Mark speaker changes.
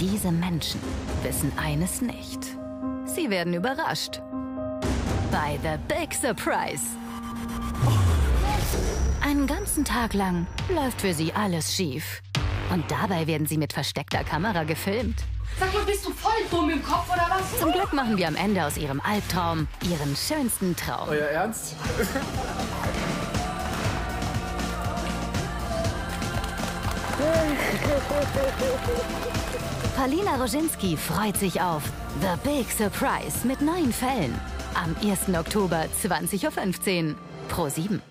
Speaker 1: diese Menschen wissen eines nicht. Sie werden überrascht. Bei The Big Surprise. Einen ganzen Tag lang läuft für sie alles schief. Und dabei werden sie mit versteckter Kamera gefilmt.
Speaker 2: Sag mal, bist du voll dumm im Kopf oder was?
Speaker 1: Zum Glück machen wir am Ende aus ihrem Albtraum ihren schönsten Traum.
Speaker 3: Euer Ernst?
Speaker 1: Paulina Roginski freut sich auf The Big Surprise mit neuen Fällen. Am 1. Oktober 20.15 Uhr. Pro 7.